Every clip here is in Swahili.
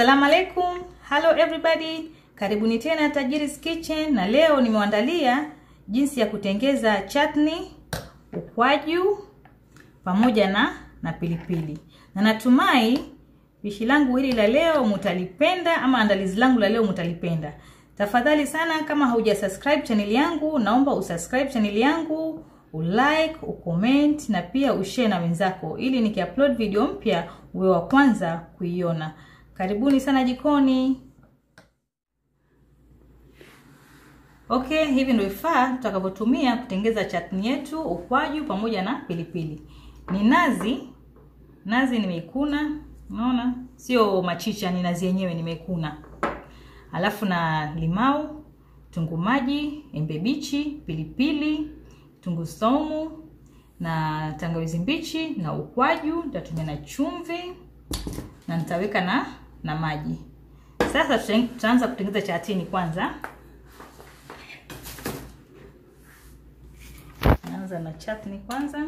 Assalamu alaikum. Hello everybody. Karibuni tena Tajiri's Kitchen na leo nimeandalia jinsi ya kutengeza chutney, ukwaju pamoja na na pilipili. Na natumai pishi langu hili la leo mutalipenda ama andalizi langu la leo mutalipenda. Tafadhali sana kama hauja subscribe channel yangu, naomba usubscribe channel yangu, ulike, ucomment na pia ushare na wenzako ili nikiupload video mpya uwe wa kwanza kuiona. Karibuni sana jikoni. Okay, hivi ndio vifaa tutakavyotumia kutengeza chatni yetu, ukwaju pamoja na pilipili. Ni nazi, nazi nimeikuna, unaona? Sio machicha, ni nazi yenyewe nimeikuna. Alafu na limau, tungu maji, embe bichi, pilipili, tungu saumu na tangawizi mbichi na ukwaju, nitatumia na chumvi na nitaweka na na maji. Sasa tutaanza kutengeneza chatini kwanza. Naanza na chatini kwanza.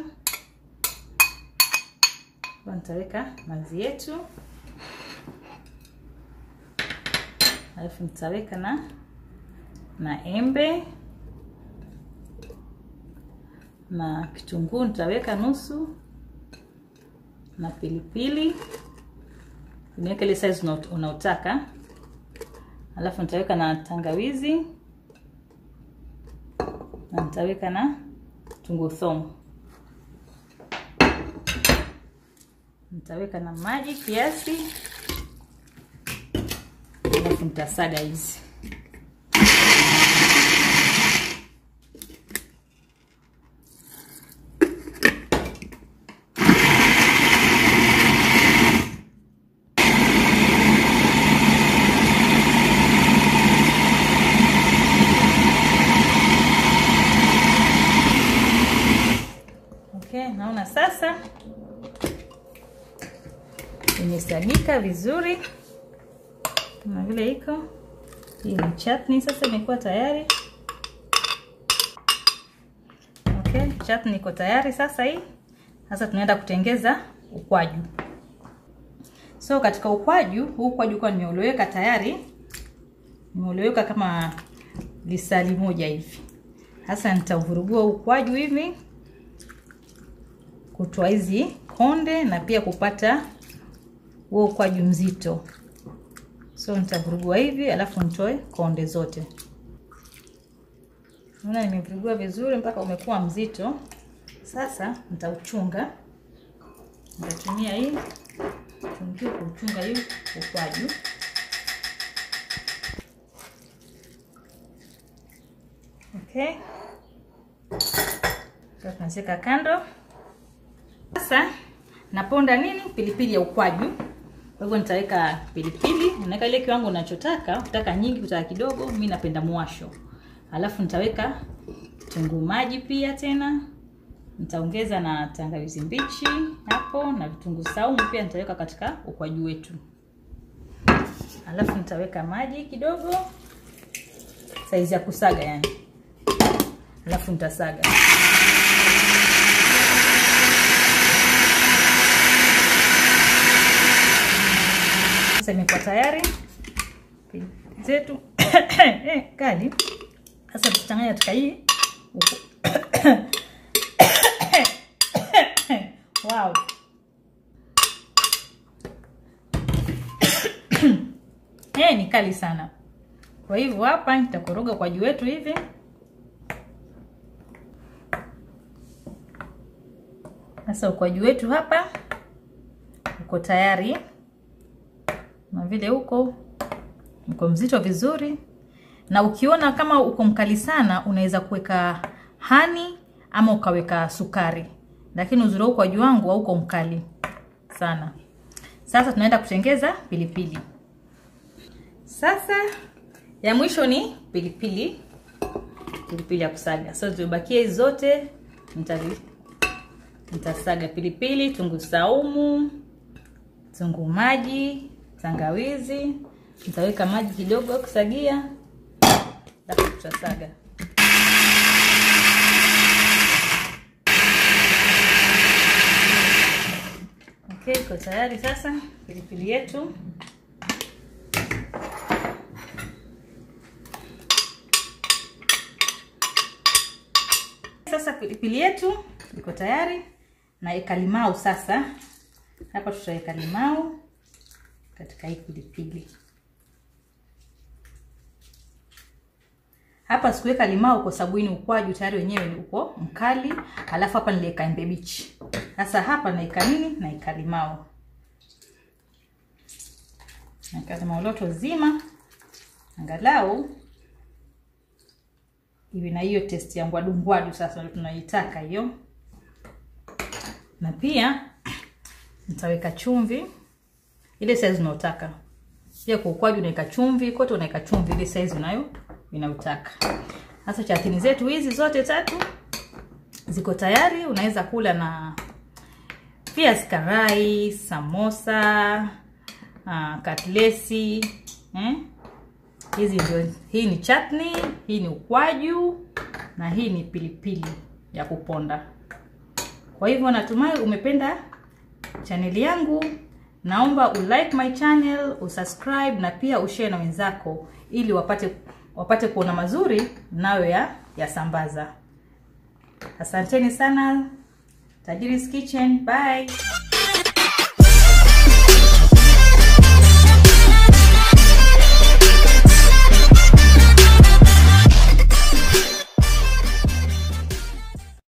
Kwa nitaweka mazi yetu, alafu nitaweka na na embe na kitunguu nitaweka nusu na pilipili unaweka ile size unaotaka, alafu nitaweka na tangawizi. Na nitaweka na tungu thomu, nitaweka na maji kiasi, alafu nitasaga hizi Okay, naona sasa imesagika vizuri kama vile iko. Hii ni chutney sasa imekuwa tayari. Okay, chutney iko tayari sasa hii. Sasa tunaenda kutengeza ukwaju. So katika ukwaju, huu ukwaju kwa nimeuloweka tayari. Nimeuloweka kama lisali moja hivi. Sasa nitavurugua ukwaju hivi kutoa hizi konde na pia kupata huo ukwaju mzito. So nitavurugua hivi alafu nitoe konde zote. Naona nimevurugua vizuri mpaka umekuwa mzito. Sasa nitauchunga, nitatumia hii chungio kuchunga hii ukwaju. Okay, Tunaziweka kando. Sasa naponda nini? Pilipili ya ukwaju. Kwa hivyo nitaweka pilipili, naweka ile kiwango unachotaka, utaka nyingi, utaka kidogo, mimi napenda mwasho. Alafu nitaweka kitunguu maji pia tena. Nitaongeza na tangawizi mbichi hapo na vitunguu saumu pia nitaweka katika ukwaju wetu. Alafu nitaweka maji kidogo, saizi ya kusaga yani. Alafu nitasaga. Sasa imekuwa tayari zetu eh, kali. Sasa tutachanganya katika hii wow. Eh, ni kali sana. Kwa hivyo hapa nitakoroga kwa juu wetu hivi sasa. Ukwaju wetu hapa uko tayari vile huko uko mzito vizuri, na ukiona kama uko mkali sana, unaweza kuweka hani ama ukaweka sukari, lakini uzuri huko juu wangu hauko mkali sana. Sasa tunaenda kutengeza pilipili. Sasa ya mwisho ni pilipili, pilipili ya kusaga. So zibakie hizi zote nitasaga pilipili, tungu saumu, tungu maji tangawizi, nitaweka maji kidogo kusagia, alafu tutasaga. Okay, iko tayari sasa pilipili yetu. Sasa pilipili yetu iko tayari, na ikalimau sasa. Hapa tutaweka limau katika hii pilipili. Hapa sikuweka limau kwa sababu ni ukwaju tayari wenyewe uko mkali. Alafu hapa niliweka embe bichi. Sasa hapa naika nini? Naika limau. Naika limau loto zima. Angalau iwe na hiyo test ya ngwadungwadu sasa ndio tunaitaka hiyo. Na pia nitaweka chumvi ile size unayotaka. pia kwa ukwaju unaweka chumvi kote unaweka chumvi ile size unayo inautaka sasa chatini zetu hizi zote tatu ziko tayari unaweza kula na viazi karai samosa uh, katlesi eh? hizi ndio hii ni chatni hii ni ukwaju na hii ni pilipili ya kuponda kwa hivyo natumai umependa chaneli yangu naomba ulike my channel usubscribe na pia ushare na wenzako ili wapate wapate kuona mazuri nayo ya yasambaza asanteni sana. Tajiri's kitchen bye